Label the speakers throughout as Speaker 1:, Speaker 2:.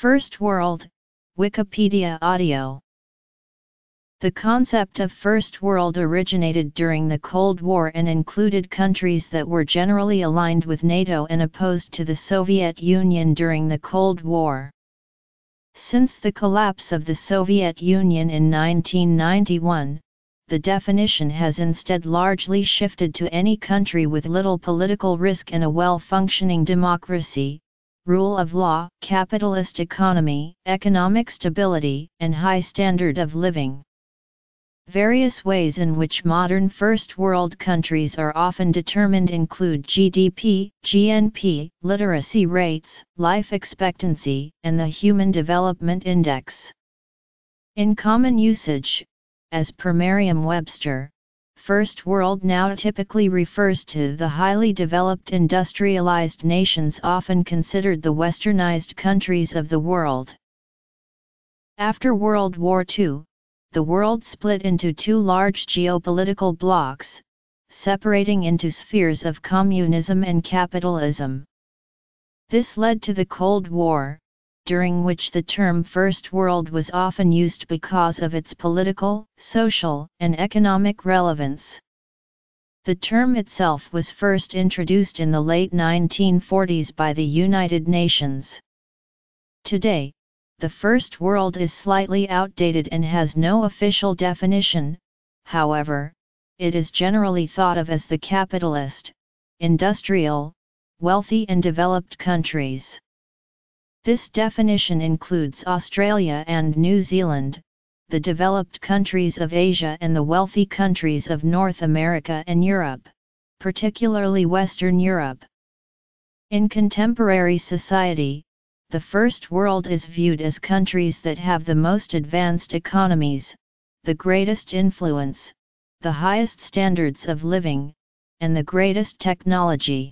Speaker 1: First World, Wikipedia Audio The concept of First World originated during the Cold War and included countries that were generally aligned with NATO and opposed to the Soviet Union during the Cold War. Since the collapse of the Soviet Union in 1991, the definition has instead largely shifted to any country with little political risk and a well-functioning democracy, rule of law, capitalist economy, economic stability, and high standard of living. Various ways in which modern first world countries are often determined include GDP, GNP, literacy rates, life expectancy, and the Human Development Index. In common usage, as per Merriam-Webster, First World now typically refers to the highly developed industrialized nations often considered the westernized countries of the world. After World War II, the world split into two large geopolitical blocs, separating into spheres of communism and capitalism. This led to the Cold War, during which the term First World was often used because of its political, social, and economic relevance. The term itself was first introduced in the late 1940s by the United Nations. Today, the First World is slightly outdated and has no official definition, however, it is generally thought of as the capitalist, industrial, wealthy and developed countries. This definition includes Australia and New Zealand, the developed countries of Asia and the wealthy countries of North America and Europe, particularly Western Europe. In contemporary society, the First World is viewed as countries that have the most advanced economies, the greatest influence, the highest standards of living, and the greatest technology.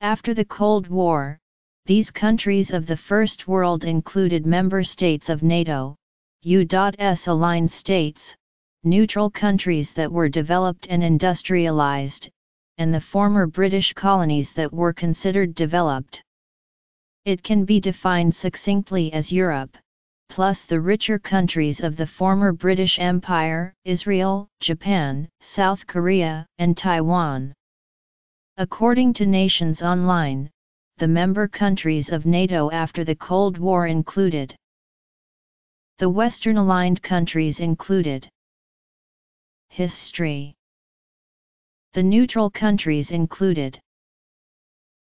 Speaker 1: After the Cold War, these countries of the First World included member states of NATO, U.S. aligned states, neutral countries that were developed and industrialized, and the former British colonies that were considered developed. It can be defined succinctly as Europe, plus the richer countries of the former British Empire, Israel, Japan, South Korea, and Taiwan. According to Nations Online, the member countries of NATO after the Cold War included The Western aligned countries included History The neutral countries included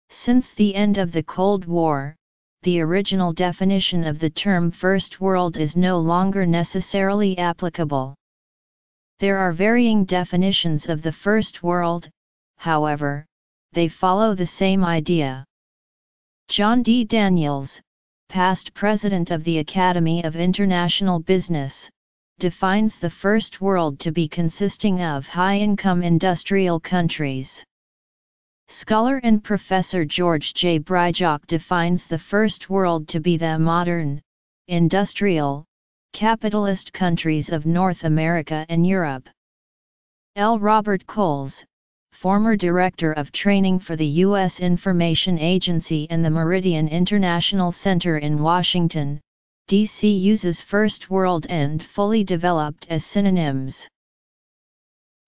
Speaker 1: since the end of the Cold War, the original definition of the term First World is no longer necessarily applicable. There are varying definitions of the First World, however, they follow the same idea. John D. Daniels, past president of the Academy of International Business, defines the First World to be consisting of high-income industrial countries. Scholar and Professor George J. Bryjak defines the First World to be the modern, industrial, capitalist countries of North America and Europe. L. Robert Kohls, former Director of Training for the U.S. Information Agency and the Meridian International Center in Washington, D.C. uses First World and fully developed as synonyms.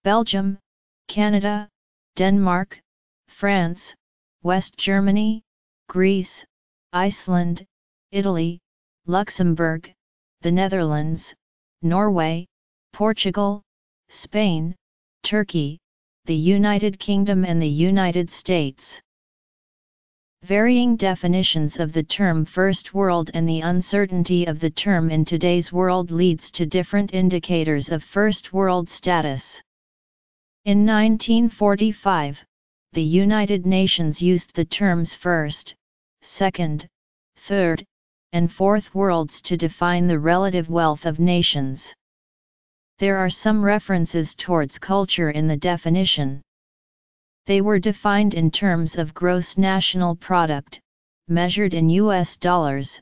Speaker 1: Belgium, Canada, Denmark, France, West Germany, Greece, Iceland, Italy, Luxembourg, the Netherlands, Norway, Portugal, Spain, Turkey, the United Kingdom and the United States. Varying definitions of the term First World and the uncertainty of the term in today's world leads to different indicators of First World status. In 1945, the United Nations used the terms first, second, third, and fourth worlds to define the relative wealth of nations. There are some references towards culture in the definition. They were defined in terms of gross national product, measured in US dollars,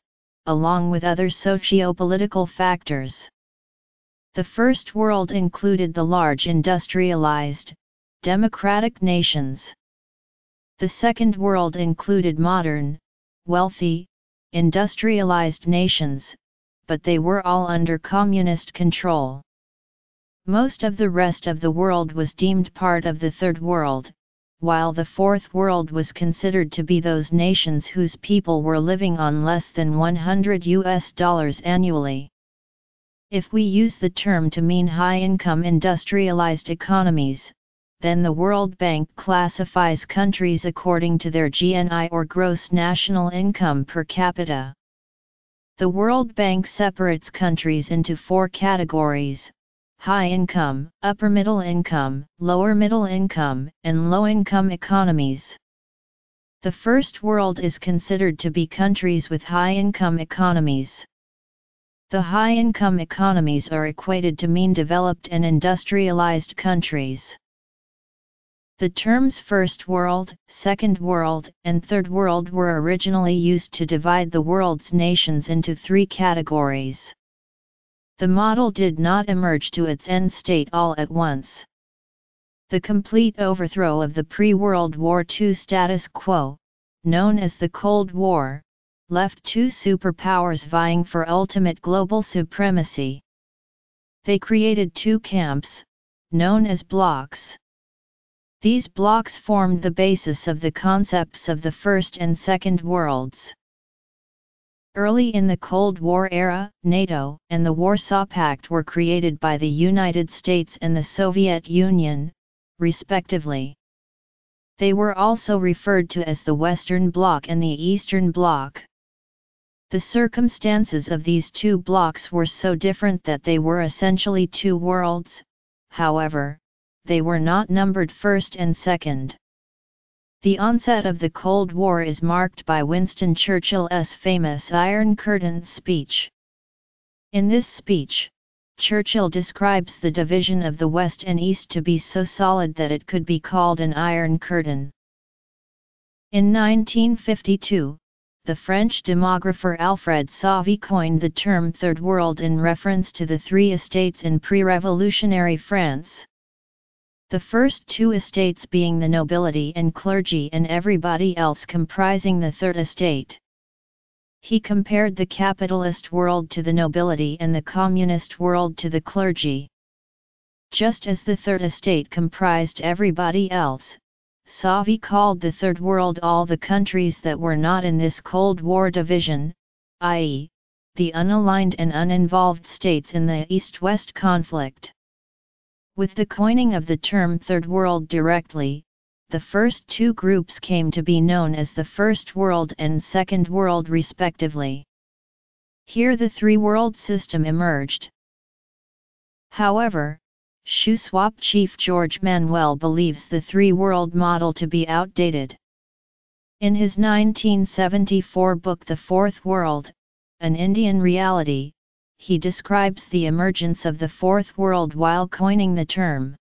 Speaker 1: along with other socio-political factors. The First World included the large industrialized, democratic nations. The Second World included modern, wealthy, industrialized nations, but they were all under communist control. Most of the rest of the world was deemed part of the Third World, while the Fourth World was considered to be those nations whose people were living on less than 100 US dollars annually. If we use the term to mean high-income industrialized economies, then the World Bank classifies countries according to their GNI or gross national income per capita. The World Bank separates countries into four categories, high income, upper middle income, lower middle income, and low income economies. The first world is considered to be countries with high income economies. The high income economies are equated to mean developed and industrialized countries. The terms First World, Second World, and Third World were originally used to divide the world's nations into three categories the model did not emerge to its end state all at once. The complete overthrow of the pre-World War II status quo, known as the Cold War, left two superpowers vying for ultimate global supremacy. They created two camps, known as blocs. These blocs formed the basis of the concepts of the First and Second Worlds. Early in the Cold War era, NATO and the Warsaw Pact were created by the United States and the Soviet Union, respectively. They were also referred to as the Western Bloc and the Eastern Bloc. The circumstances of these two blocs were so different that they were essentially two worlds, however, they were not numbered first and second. The onset of the Cold War is marked by Winston Churchill's famous Iron Curtain speech. In this speech, Churchill describes the division of the West and East to be so solid that it could be called an Iron Curtain. In 1952, the French demographer Alfred Sauvy coined the term Third World in reference to the three estates in pre-revolutionary France the first two estates being the nobility and clergy and everybody else comprising the third estate. He compared the capitalist world to the nobility and the communist world to the clergy. Just as the third estate comprised everybody else, Sauvy called the third world all the countries that were not in this Cold War division, i.e., the unaligned and uninvolved states in the East-West conflict. With the coining of the term Third World directly, the first two groups came to be known as the First World and Second World respectively. Here the three-world system emerged. However, Shuswap chief George Manuel believes the three-world model to be outdated. In his 1974 book The Fourth World, An Indian Reality, he describes the emergence of the Fourth World while coining the term.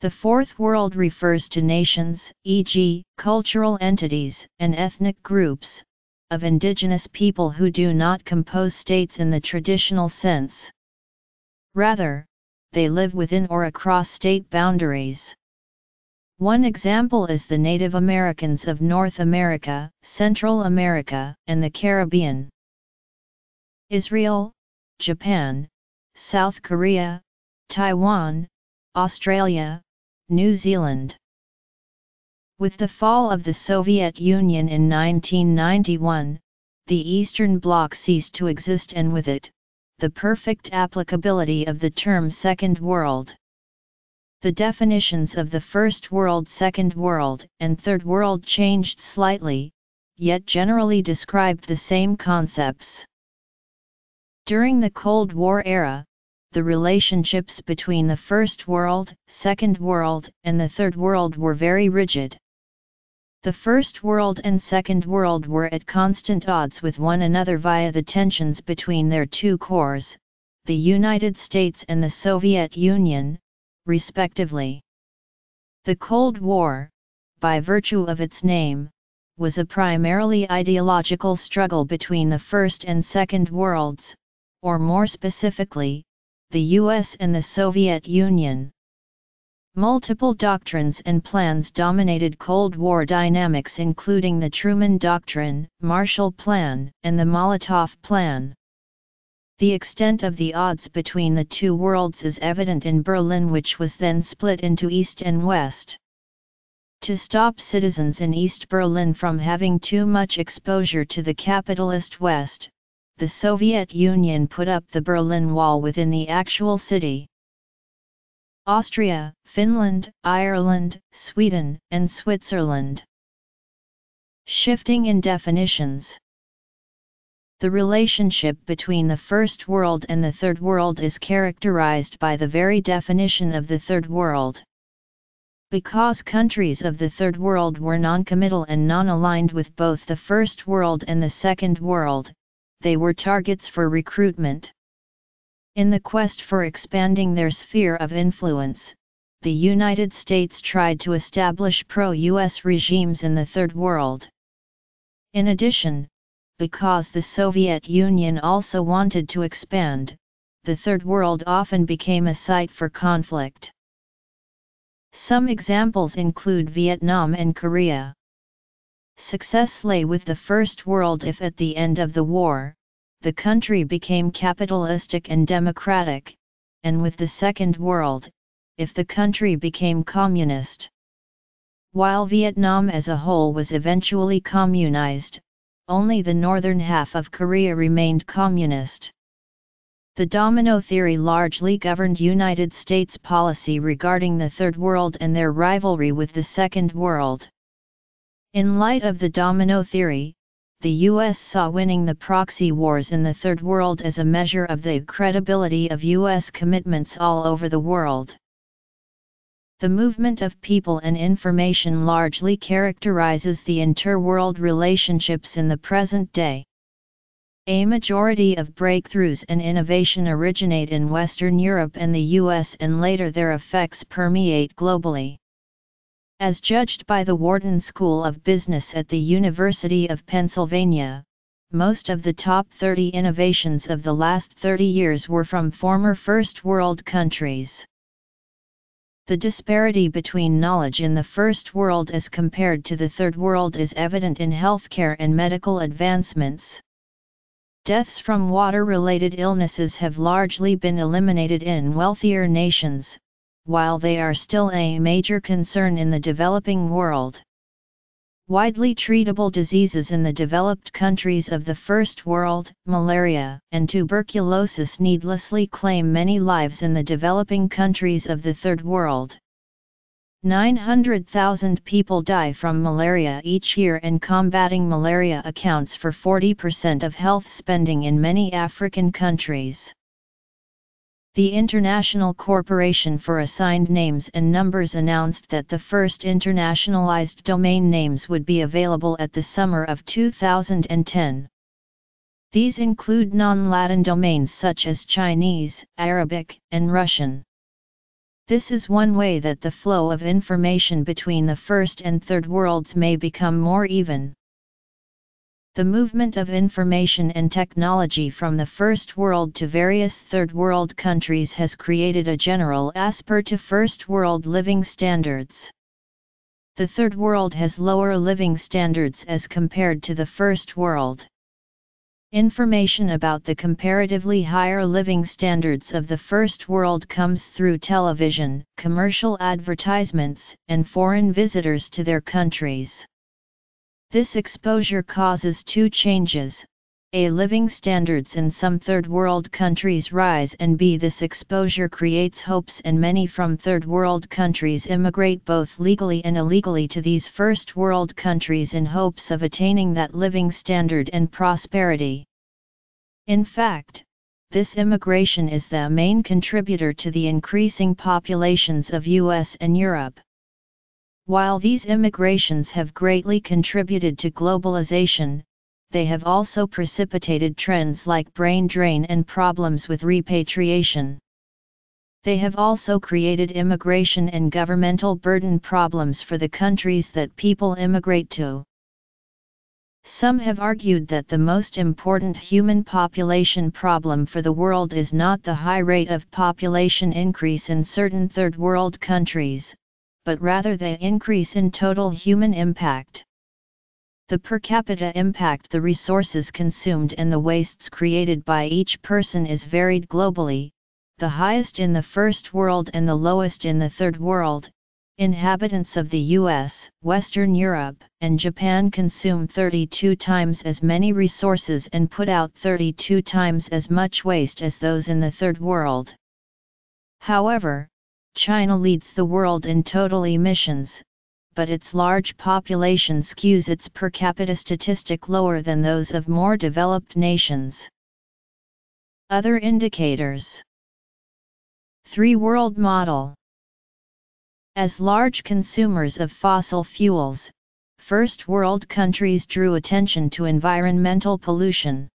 Speaker 1: The Fourth World refers to nations, e.g., cultural entities and ethnic groups, of indigenous people who do not compose states in the traditional sense. Rather, they live within or across state boundaries. One example is the Native Americans of North America, Central America, and the Caribbean. Israel, Japan, South Korea, Taiwan, Australia, New Zealand. With the fall of the Soviet Union in 1991, the Eastern Bloc ceased to exist and with it, the perfect applicability of the term Second World. The definitions of the First World, Second World, and Third World changed slightly, yet generally described the same concepts. During the Cold War era, the relationships between the First World, Second World, and the Third World were very rigid. The First World and Second World were at constant odds with one another via the tensions between their two cores, the United States and the Soviet Union, respectively. The Cold War, by virtue of its name, was a primarily ideological struggle between the First and Second Worlds, or more specifically, the US and the Soviet Union. Multiple doctrines and plans dominated Cold War dynamics including the Truman Doctrine, Marshall Plan, and the Molotov Plan. The extent of the odds between the two worlds is evident in Berlin which was then split into East and West. To stop citizens in East Berlin from having too much exposure to the capitalist West, the Soviet Union put up the Berlin Wall within the actual city. Austria, Finland, Ireland, Sweden, and Switzerland. Shifting in definitions. The relationship between the First World and the Third World is characterized by the very definition of the Third World. Because countries of the Third World were non-committal and non-aligned with both the First World and the Second World, they were targets for recruitment. In the quest for expanding their sphere of influence, the United States tried to establish pro-US regimes in the Third World. In addition, because the Soviet Union also wanted to expand, the Third World often became a site for conflict. Some examples include Vietnam and Korea. Success lay with the First World if at the end of the war, the country became capitalistic and democratic, and with the Second World, if the country became communist. While Vietnam as a whole was eventually communized, only the northern half of Korea remained communist. The domino theory largely governed United States policy regarding the Third World and their rivalry with the Second World. In light of the domino theory, the U.S. saw winning the proxy wars in the Third World as a measure of the credibility of U.S. commitments all over the world. The movement of people and information largely characterizes the interworld relationships in the present day. A majority of breakthroughs and innovation originate in Western Europe and the US and later their effects permeate globally. As judged by the Wharton School of Business at the University of Pennsylvania, most of the top 30 innovations of the last 30 years were from former First World countries. The disparity between knowledge in the First World as compared to the Third World is evident in healthcare and medical advancements. Deaths from water-related illnesses have largely been eliminated in wealthier nations, while they are still a major concern in the developing world. Widely treatable diseases in the developed countries of the First World, malaria and tuberculosis needlessly claim many lives in the developing countries of the Third World. 900,000 people die from malaria each year and combating malaria accounts for 40% of health spending in many African countries. The International Corporation for Assigned Names and Numbers announced that the first internationalized domain names would be available at the summer of 2010. These include non-Latin domains such as Chinese, Arabic, and Russian. This is one way that the flow of information between the first and third worlds may become more even. The movement of information and technology from the first world to various third world countries has created a general asper to first world living standards. The third world has lower living standards as compared to the first world. Information about the comparatively higher living standards of the first world comes through television, commercial advertisements, and foreign visitors to their countries. This exposure causes two changes, a living standards in some third world countries rise and b this exposure creates hopes and many from third world countries immigrate both legally and illegally to these first world countries in hopes of attaining that living standard and prosperity. In fact, this immigration is the main contributor to the increasing populations of US and Europe. While these immigrations have greatly contributed to globalization, they have also precipitated trends like brain drain and problems with repatriation. They have also created immigration and governmental burden problems for the countries that people immigrate to. Some have argued that the most important human population problem for the world is not the high rate of population increase in certain third world countries, but rather the increase in total human impact. The per capita impact the resources consumed and the wastes created by each person is varied globally, the highest in the first world and the lowest in the third world, Inhabitants of the US, Western Europe, and Japan consume 32 times as many resources and put out 32 times as much waste as those in the Third World. However, China leads the world in total emissions, but its large population skews its per capita statistic lower than those of more developed nations. Other indicators 3 World Model as large consumers of fossil fuels, first world countries drew attention to environmental pollution.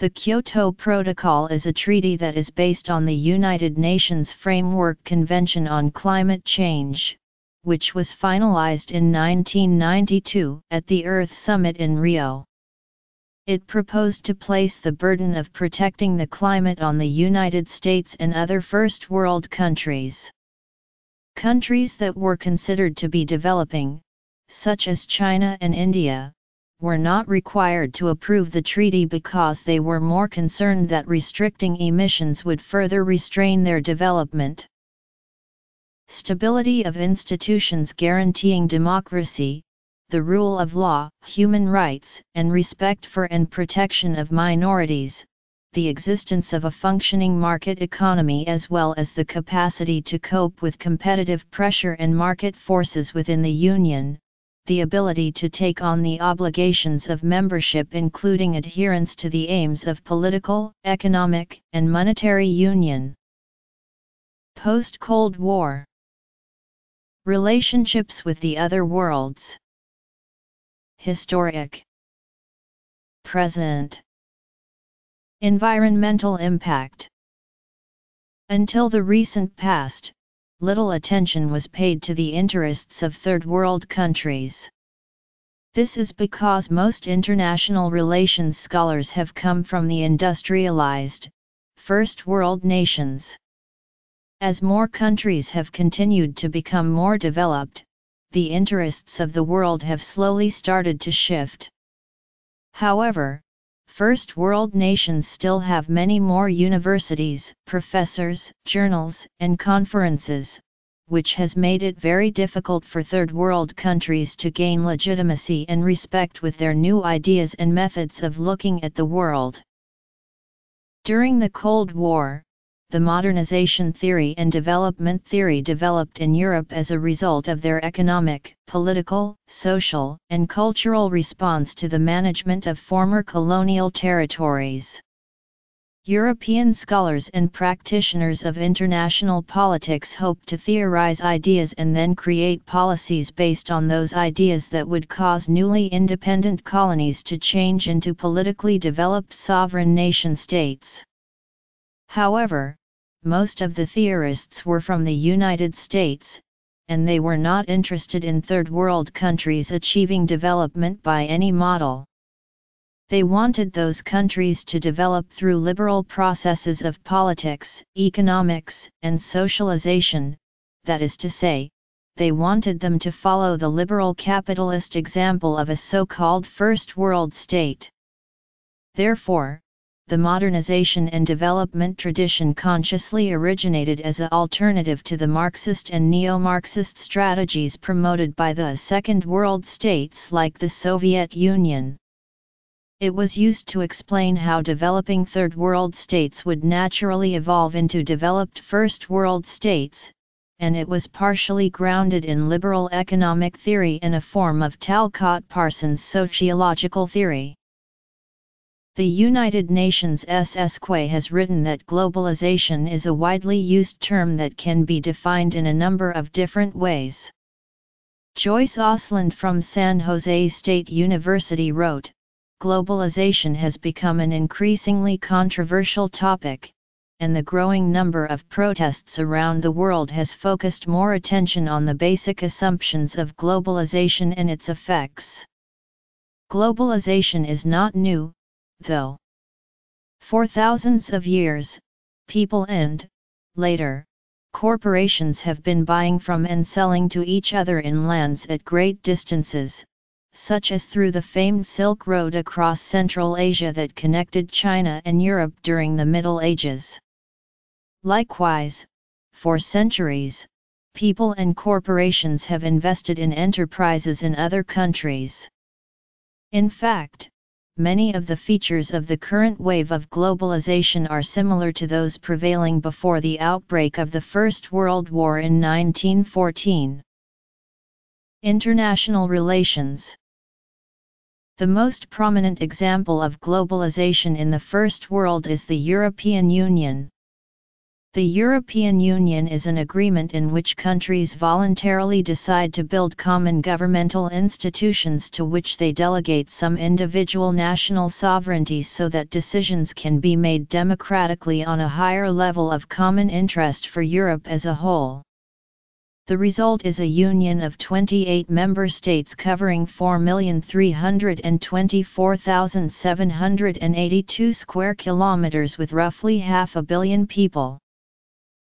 Speaker 1: The Kyoto Protocol is a treaty that is based on the United Nations Framework Convention on Climate Change, which was finalized in 1992 at the Earth Summit in Rio. It proposed to place the burden of protecting the climate on the United States and other first world countries. Countries that were considered to be developing, such as China and India, were not required to approve the treaty because they were more concerned that restricting emissions would further restrain their development. Stability of institutions guaranteeing democracy, the rule of law, human rights, and respect for and protection of minorities, the existence of a functioning market economy as well as the capacity to cope with competitive pressure and market forces within the Union, the ability to take on the obligations of membership including adherence to the aims of political, economic, and monetary union. Post-Cold War. Relationships with the other worlds. Historic. Present. Environmental impact. Until the recent past, little attention was paid to the interests of third world countries. This is because most international relations scholars have come from the industrialized, first world nations. As more countries have continued to become more developed, the interests of the world have slowly started to shift. However, First world nations still have many more universities, professors, journals, and conferences, which has made it very difficult for third world countries to gain legitimacy and respect with their new ideas and methods of looking at the world. During the Cold War, the modernization theory and development theory developed in Europe as a result of their economic, political, social, and cultural response to the management of former colonial territories. European scholars and practitioners of international politics hoped to theorize ideas and then create policies based on those ideas that would cause newly independent colonies to change into politically developed sovereign nation states. However, most of the theorists were from the United States, and they were not interested in third world countries achieving development by any model. They wanted those countries to develop through liberal processes of politics, economics, and socialization, that is to say, they wanted them to follow the liberal capitalist example of a so-called first world state. Therefore, the modernization and development tradition consciously originated as an alternative to the Marxist and neo-Marxist strategies promoted by the Second World states like the Soviet Union. It was used to explain how developing Third World states would naturally evolve into developed First World states, and it was partially grounded in liberal economic theory and a form of Talcott Parsons sociological theory. The United Nations ESCWA has written that globalization is a widely used term that can be defined in a number of different ways. Joyce Osland from San Jose State University wrote, Globalization has become an increasingly controversial topic, and the growing number of protests around the world has focused more attention on the basic assumptions of globalization and its effects. Globalization is not new, though. For thousands of years, people and, later, corporations have been buying from and selling to each other in lands at great distances, such as through the famed Silk Road across Central Asia that connected China and Europe during the Middle Ages. Likewise, for centuries, people and corporations have invested in enterprises in other countries. In fact, many of the features of the current wave of globalization are similar to those prevailing before the outbreak of the First World War in 1914. International relations The most prominent example of globalization in the First World is the European Union. The European Union is an agreement in which countries voluntarily decide to build common governmental institutions to which they delegate some individual national sovereignties so that decisions can be made democratically on a higher level of common interest for Europe as a whole. The result is a union of 28 member states covering 4,324,782 square kilometers with roughly half a billion people.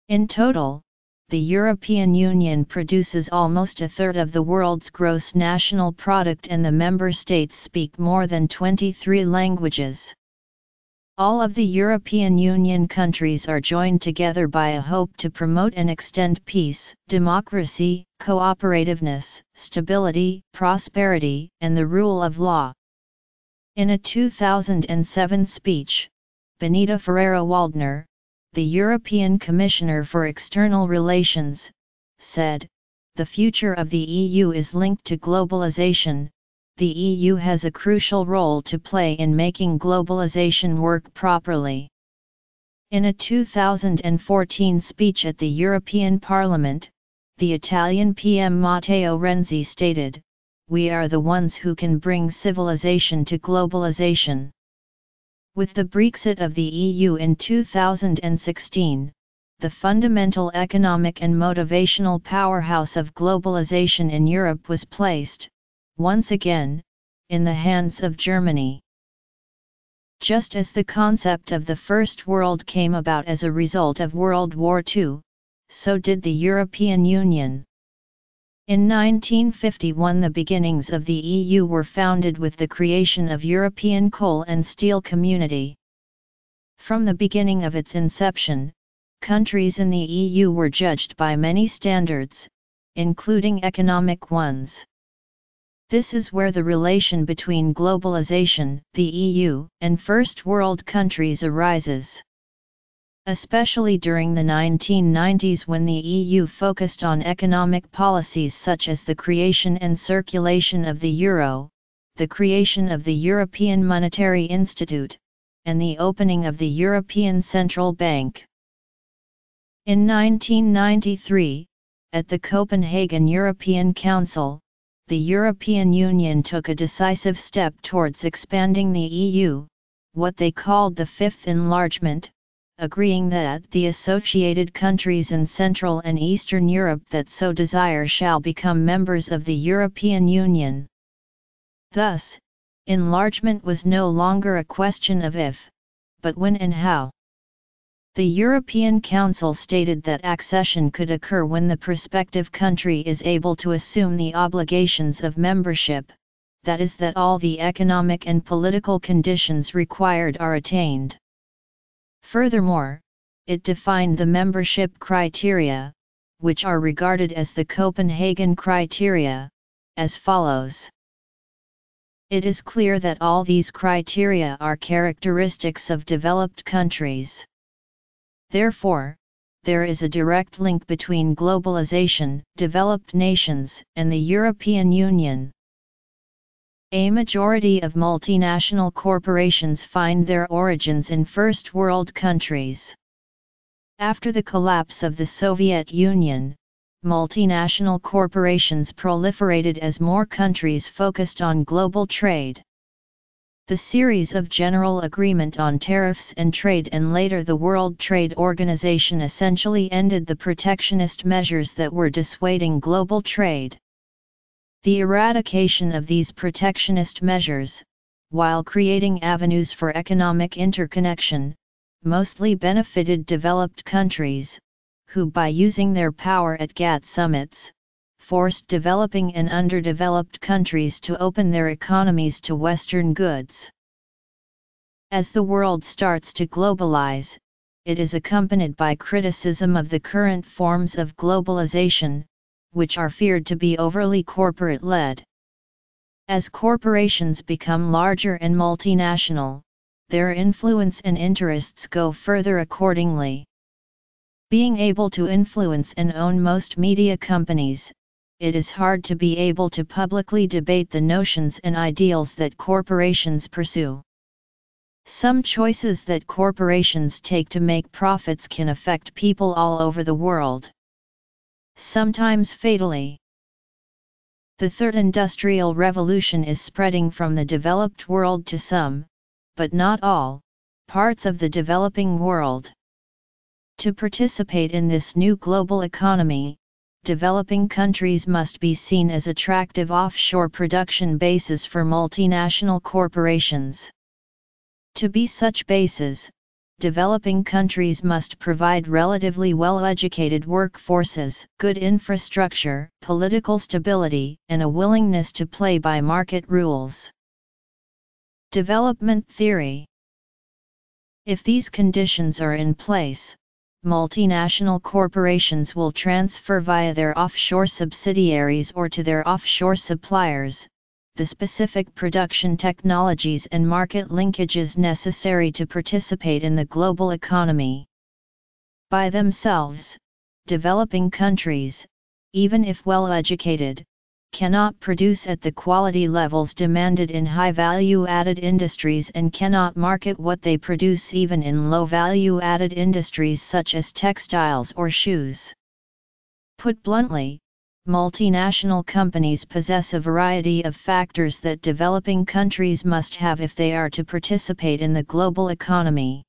Speaker 1: In total, the European Union produces almost a third of the world's gross national product and the member states speak more than 23 languages. All of the European Union countries are joined together by a hope to promote and extend peace, democracy, cooperativeness, stability, prosperity, and the rule of law. In a 2007 speech, Benita Ferrero-Waldner, the European Commissioner for External Relations, said, the future of the EU is linked to globalization, the EU has a crucial role to play in making globalization work properly. In a 2014 speech at the European Parliament, the Italian PM Matteo Renzi stated, We are the ones who can bring civilization to globalization. With the Brexit of the EU in 2016, the fundamental economic and motivational powerhouse of globalization in Europe was placed, once again, in the hands of Germany. Just as the concept of the First World came about as a result of World War II, so did the European Union. In 1951 the beginnings of the EU were founded with the creation of European Coal and Steel Community. From the beginning of its inception, countries in the EU were judged by many standards, including economic ones. This is where the relation between globalization, the EU, and first world countries arises especially during the 1990s when the EU focused on economic policies such as the creation and circulation of the euro, the creation of the European Monetary Institute, and the opening of the European Central Bank. In 1993, at the Copenhagen European Council, the European Union took a decisive step towards expanding the EU, what they called the Fifth Enlargement, agreeing that the associated countries in Central and Eastern Europe that so desire shall become members of the European Union. Thus, enlargement was no longer a question of if, but when and how. The European Council stated that accession could occur when the prospective country is able to assume the obligations of membership, that is that all the economic and political conditions required are attained. Furthermore, it defined the membership criteria, which are regarded as the Copenhagen criteria, as follows. It is clear that all these criteria are characteristics of developed countries. Therefore, there is a direct link between globalization, developed nations, and the European Union. A majority of multinational corporations find their origins in first world countries. After the collapse of the Soviet Union, multinational corporations proliferated as more countries focused on global trade. The series of General Agreement on Tariffs and Trade and later the World Trade Organization essentially ended the protectionist measures that were dissuading global trade. The eradication of these protectionist measures, while creating avenues for economic interconnection, mostly benefited developed countries, who by using their power at GATT summits, forced developing and underdeveloped countries to open their economies to Western goods. As the world starts to globalize, it is accompanied by criticism of the current forms of globalization, which are feared to be overly corporate led. As corporations become larger and multinational, their influence and interests go further accordingly. Being able to influence and own most media companies, it is hard to be able to publicly debate the notions and ideals that corporations pursue. Some choices that corporations take to make profits can affect people all over the world. Sometimes fatally. The third industrial revolution is spreading from the developed world to some, but not all, parts of the developing world. To participate in this new global economy, developing countries must be seen as attractive offshore production bases for multinational corporations. To be such bases, developing countries must provide relatively well-educated workforces, good infrastructure, political stability, and a willingness to play by market rules. Development Theory If these conditions are in place, multinational corporations will transfer via their offshore subsidiaries or to their offshore suppliers, the specific production technologies and market linkages necessary to participate in the global economy. By themselves, developing countries, even if well educated, cannot produce at the quality levels demanded in high value added industries and cannot market what they produce even in low value added industries such as textiles or shoes. Put bluntly, multinational companies possess a variety of factors that developing countries must have if they are to participate in the global economy.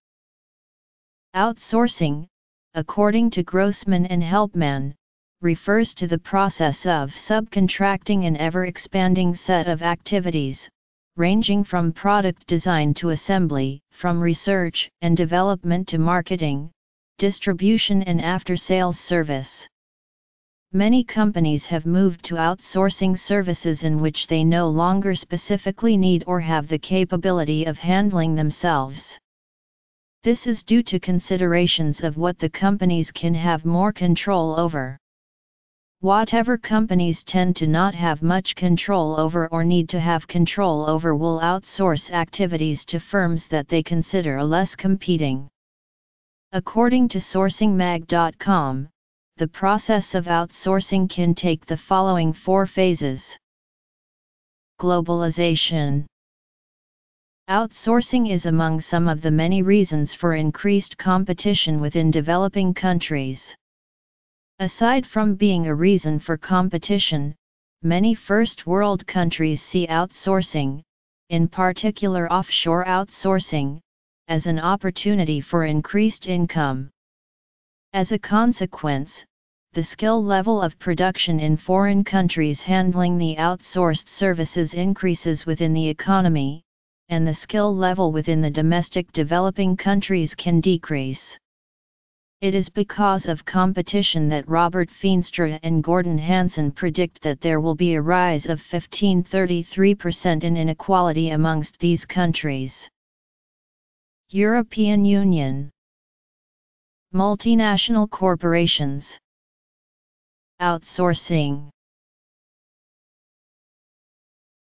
Speaker 1: Outsourcing, according to Grossman and Helpman, refers to the process of subcontracting an ever-expanding set of activities, ranging from product design to assembly, from research and development to marketing, distribution and after-sales service. Many companies have moved to outsourcing services in which they no longer specifically need or have the capability of handling themselves. This is due to considerations of what the companies can have more control over. Whatever companies tend to not have much control over or need to have control over will outsource activities to firms that they consider less competing. According to SourcingMag.com, the process of outsourcing can take the following four phases. Globalization Outsourcing is among some of the many reasons for increased competition within developing countries. Aside from being a reason for competition, many first world countries see outsourcing, in particular offshore outsourcing, as an opportunity for increased income. As a consequence, the skill level of production in foreign countries handling the outsourced services increases within the economy, and the skill level within the domestic developing countries can decrease. It is because of competition that Robert Feenstra and Gordon Hanson predict that there will be a rise of 15-33% in inequality amongst these countries. European Union Multinational corporations Outsourcing